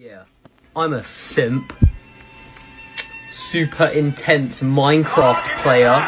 Yeah, I'm a simp. Super intense Minecraft player.